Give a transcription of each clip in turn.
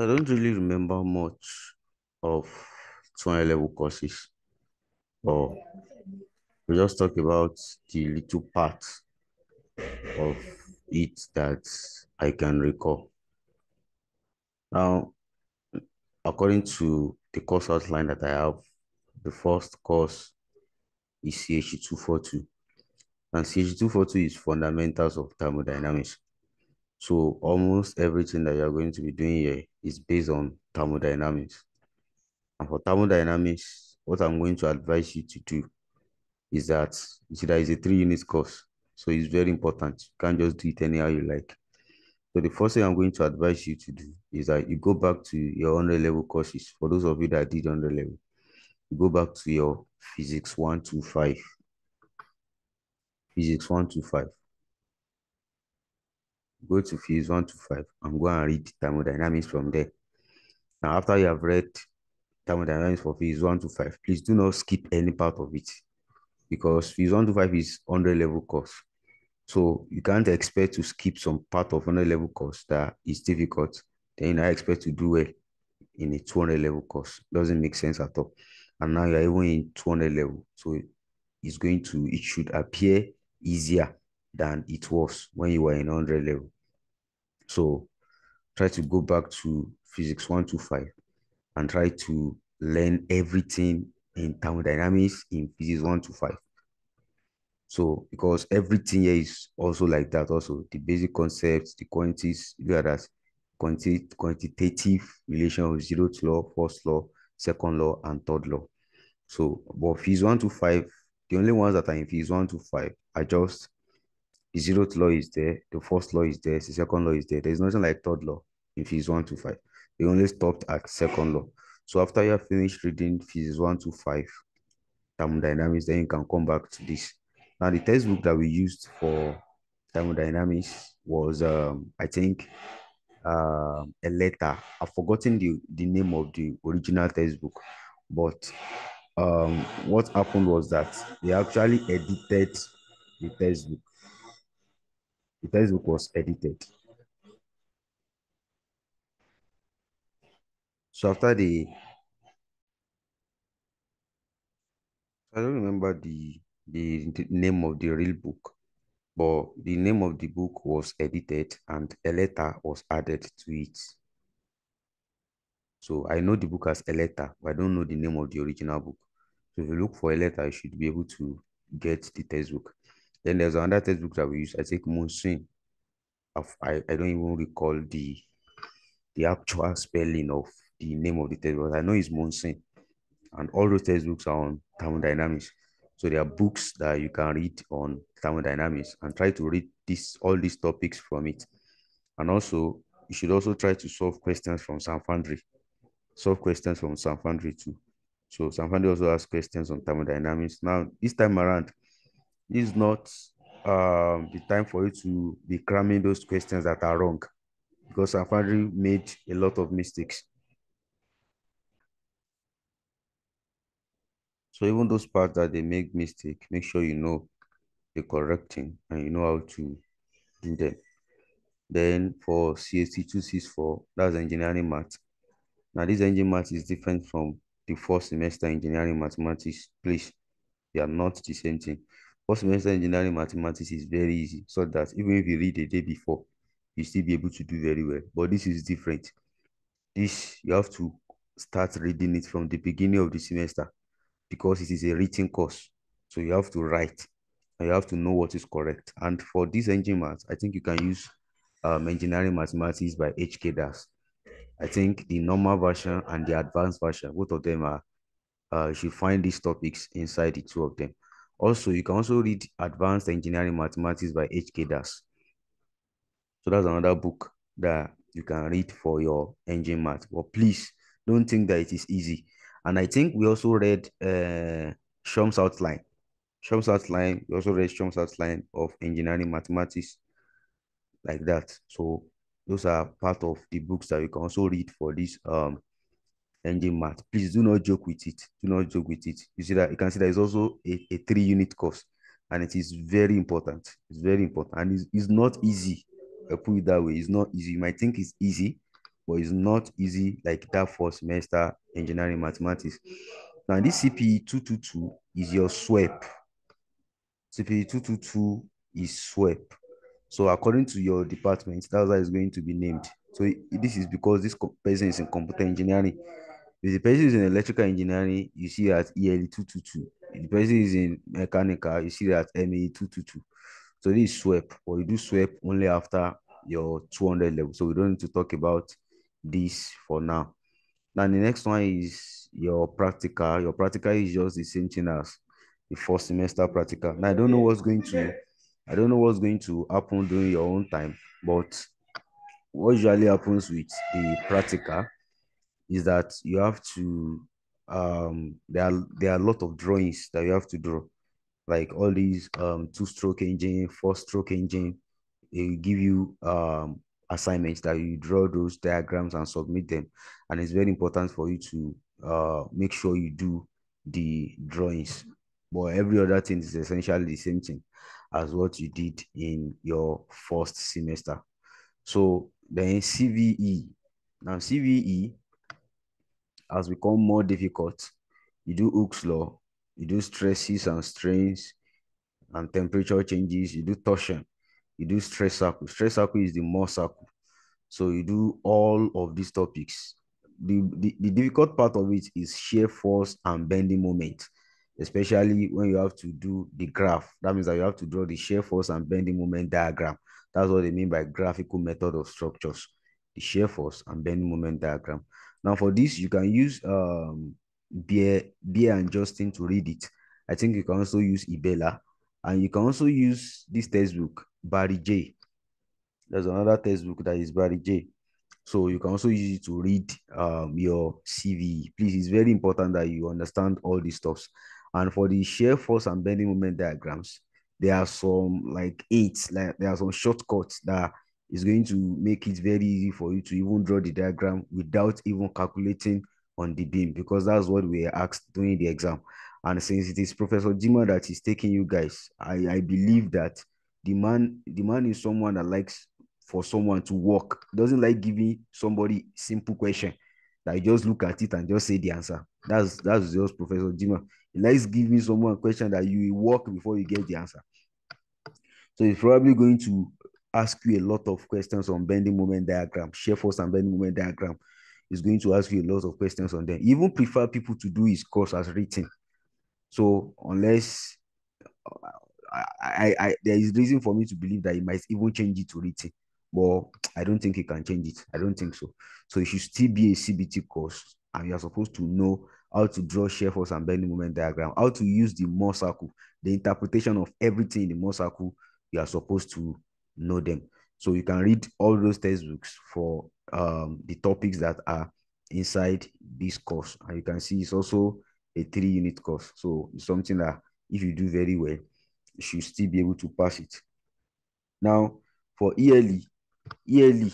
I don't really remember much of 200 level courses, but we just talk about the little part of it that I can recall. Now, according to the course outline that I have, the first course is CH 242 and CH 242 is fundamentals of thermodynamics. So almost everything that you're going to be doing here is based on thermodynamics. For thermodynamics, what I'm going to advise you to do is that you see that is a three unit course. So it's very important. You can't just do it anyhow you like. So the first thing I'm going to advise you to do is that you go back to your 100 level courses. For those of you that did 100 level, you go back to your physics 125. Physics 125 go to to five and go and read thermodynamics from there. Now, after you have read thermodynamics for phase one to five, please do not skip any part of it because phase one to five is 100 level course. So you can't expect to skip some part of 100 level course that is difficult. Then I expect to do well in a 200 level course. Doesn't make sense at all. And now you're even in 200 level. So it's going to, it should appear easier than it was when you were in 100 level. So try to go back to physics 125 and try to learn everything in thermodynamics in physics one to five. So because everything here is also like that also, the basic concepts, the quantities, look at that, quanti quantitative relation of zeroth law, first law, second law, and third law. So, but physics 125, the only ones that are in physics 125 are just the zeroth law is there, the first law is there, the second law is there. There's nothing like third law in physics 1 to 5. They only stopped at second law. So after you have finished reading physics 1 to 5, thermodynamics, then you can come back to this. Now, the textbook that we used for thermodynamics was, um, I think, uh, a letter. I've forgotten the, the name of the original textbook, but um, what happened was that they actually edited the textbook the textbook was edited. So after the, I don't remember the, the, name of the real book, but the name of the book was edited and a letter was added to it. So I know the book as a letter, but I don't know the name of the original book. So if you look for a letter, you should be able to get the textbook. Then there's another textbook that we use. I think Monsoon I, I don't even recall the the actual spelling of the name of the textbook. I know it's Monson. And all those textbooks are on thermodynamics. So there are books that you can read on thermodynamics and try to read this all these topics from it. And also, you should also try to solve questions from Sam Foundry. Solve questions from Sam Foundry too. So Sam Foundry also has questions on thermodynamics. Now, this time around, is not um, the time for you to be cramming those questions that are wrong because Safari made a lot of mistakes. So even those parts that they make mistake, make sure you know the correcting and you know how to do them. Then for CST 264, that's engineering math. Now this engineering math is different from the first semester engineering mathematics. Please, they are not the same thing. First semester engineering mathematics is very easy, so that even if you read a day before, you still be able to do very well. But this is different. This, you have to start reading it from the beginning of the semester because it is a written course. So you have to write and you have to know what is correct. And for this engine math, I think you can use um, engineering mathematics by HK Dass. I think the normal version and the advanced version, both of them are, uh, you should find these topics inside the two of them. Also, you can also read Advanced Engineering Mathematics by H.K. Dass. So that's another book that you can read for your engine math. But please don't think that it is easy. And I think we also read uh, Schaum's outline. Schaum's outline, we also read Schaum's outline of engineering mathematics like that. So those are part of the books that you can also read for this um engine math. Please do not joke with it. Do not joke with it. You see that you can see that it's also a, a three unit course and it is very important. It's very important and it's, it's not easy. I put it that way. It's not easy. You might think it's easy, but it's not easy like that for semester engineering mathematics. Now, this CPE 222 is your SWEP. CPE 222 is SWEP. So according to your department, that's how it's going to be named. So this is because this person is in computer engineering. If the person is in electrical engineering, you see at ELE 222. If the person is in mechanical, you see that MAE 222. So this is SWEP, but you do SWEP only after your 200 level. So we don't need to talk about this for now. Now the next one is your practical. Your practical is just the same thing as the first semester practical. Now I don't know what's going to I don't know what's going to happen during your own time, but what usually happens with the practical is that you have to um there are there are a lot of drawings that you have to draw like all these um two-stroke engine four-stroke engine they give you um assignments that you draw those diagrams and submit them. And it's very important for you to uh make sure you do the drawings. But every other thing is essentially the same thing as what you did in your first semester. So then cve now cve has become more difficult. You do Hooke's law, you do stresses and strains and temperature changes, you do torsion, you do stress circle. Stress circle is the Mohr circle. So you do all of these topics. The, the, the difficult part of it is shear force and bending moment, especially when you have to do the graph. That means that you have to draw the shear force and bending moment diagram. That's what they mean by graphical method of structures, the shear force and bending moment diagram. Now for this, you can use um, Beer, Beer and Justin to read it. I think you can also use Hibbeler. And you can also use this textbook, Barry J. There's another textbook that is Barry J. So you can also use it to read um, your CV. Please, it's very important that you understand all these stuffs. And for the shear force and bending moment diagrams, there are some like eight, like there are some shortcuts that is going to make it very easy for you to even draw the diagram without even calculating on the beam because that's what we are asked during the exam. And since it is Professor Jima that is taking you guys, I, I believe that the man the man is someone that likes for someone to work. Doesn't like giving somebody simple question that you just look at it and just say the answer. That's that's just Professor Jima. He likes giving someone a question that you work before you get the answer. So he's probably going to ask you a lot of questions on bending moment diagram, shear force and bending moment diagram. Is going to ask you a lot of questions on them. Even prefer people to do his course as written. So unless I, I, I, there is reason for me to believe that he might even change it to written, but I don't think he can change it. I don't think so. So it should still be a CBT course, and you are supposed to know how to draw shear force and bending moment diagram, how to use the Mohr circle, the interpretation of everything in the Mohr circle. You are supposed to know them. So you can read all those textbooks for um, the topics that are inside this course. And you can see it's also a three unit course. So it's something that if you do very well, you should still be able to pass it. Now, for ELE, ELE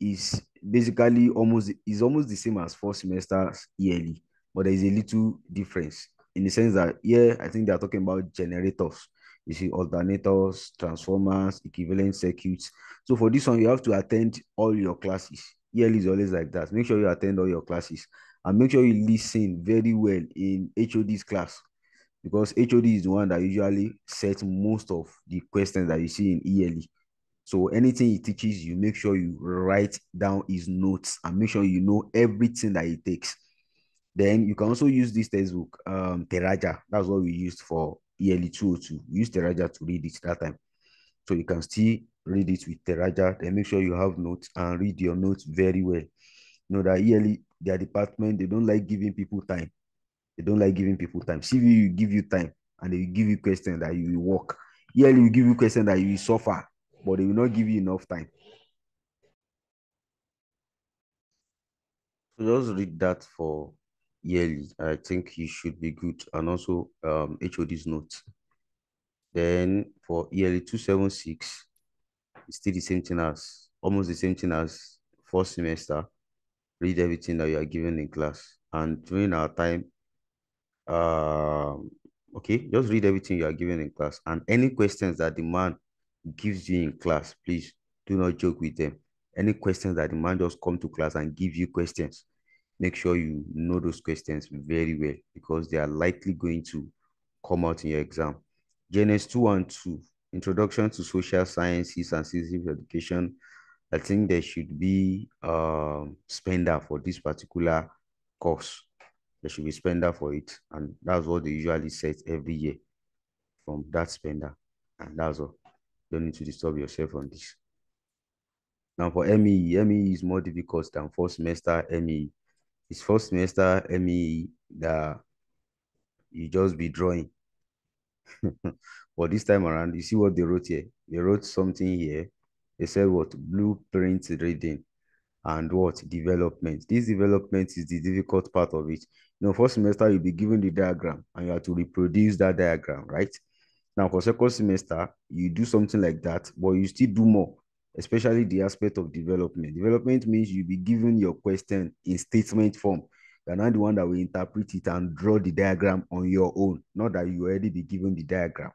is basically almost is almost the same as four semesters ELE, but there is a little difference in the sense that here I think they are talking about generators you see alternators, transformers, equivalent circuits. So for this one, you have to attend all your classes. ELE is always like that. Make sure you attend all your classes and make sure you listen very well in HOD's class because HOD is the one that usually sets most of the questions that you see in ELE. So anything he teaches you, make sure you write down his notes and make sure you know everything that he takes. Then you can also use this textbook, um, Theraja. That's what we used for ELE 202. Use Theraja to read it that time. So you can still read it with Theraja. Then make sure you have notes and read your notes very well. Know that yearly their department, they don't like giving people time. They don't like giving people time. CV give you time and they give you questions that you will work. Yearly will give you questions that you suffer, but they will not give you enough time. So just read that for yearly. I think you should be good. And also um HOD's notes. Then for yearly 276, it's still the same thing as almost the same thing as first semester. Read everything that you are given in class. And during our time, um, okay, just read everything you are given in class. And any questions that the man gives you in class, please do not joke with them. Any questions that the man just come to class and give you questions, make sure you know those questions very well because they are likely going to come out in your exam. Genesis 2 and 2, Introduction to Social Sciences and Citizenship Education. I think there should be um, spender for this particular course. There should be spender for it. And that's what they usually set every year from that spender. And that's all. Don't need to disturb yourself on this. Now for ME, ME is more difficult than first semester ME. It's first semester ME that you just be drawing. but this time around, you see what they wrote here? They wrote something here. They said what? Blueprint reading and what? Development. This development is the difficult part of it. You know, first semester, you'll be given the diagram and you have to reproduce that diagram, right? Now, for second semester, you do something like that, but you still do more, especially the aspect of development. Development means you'll be given your question in statement form. You're not the one that will interpret it and draw the diagram on your own, not that you already be given the diagram.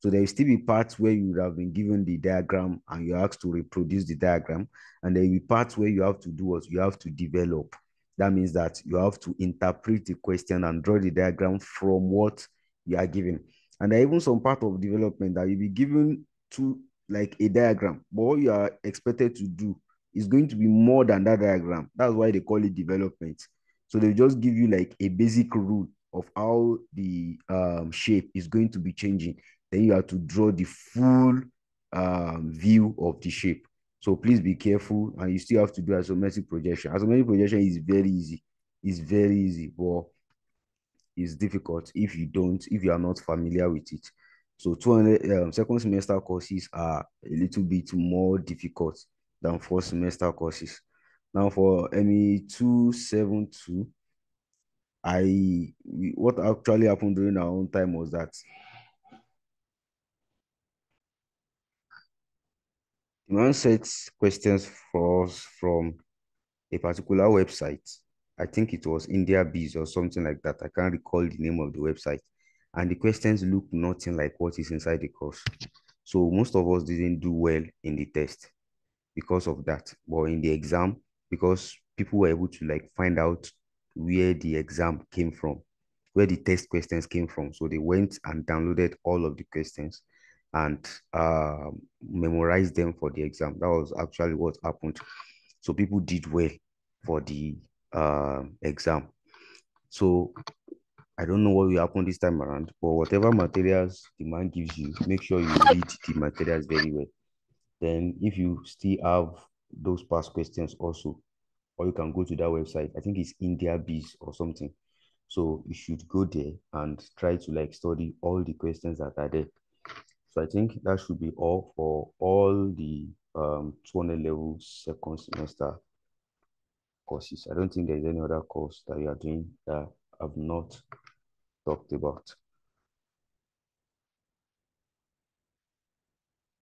So there will still be parts where you would have been given the diagram and you're asked to reproduce the diagram. And there will be parts where you have to do what you have to develop. That means that you have to interpret the question and draw the diagram from what you are given. And there even some part of development that you'll be given to like a diagram, but what you are expected to do is going to be more than that diagram. That's why they call it development. So they just give you like a basic rule of how the um, shape is going to be changing. Then you have to draw the full um, view of the shape. So please be careful, and you still have to do isometric projection. Isometric projection is very easy. It's very easy, but it's difficult if you don't, if you are not familiar with it. So 200 um, second semester courses are a little bit more difficult than first semester courses. Now for ME 272, I what actually happened during our own time was that the man sets questions for us from a particular website. I think it was IndiaBix or something like that. I can't recall the name of the website. And the questions look nothing like what is inside the course. So most of us didn't do well in the test because of that. But in the exam, because people were able to like find out where the exam came from, where the test questions came from. So they went and downloaded all of the questions and uh, memorized them for the exam. That was actually what happened. So people did well for the uh, exam. So I don't know what will happen this time around, but whatever materials the man gives you, make sure you read the materials very well. Then if you still have those past questions also, or you can go to that website. I think it's IndiaBix or something. So you should go there and try to like study all the questions that are there. So I think that should be all for all the um 200 level second semester courses. I don't think there's any other course that you are doing that I've not talked about.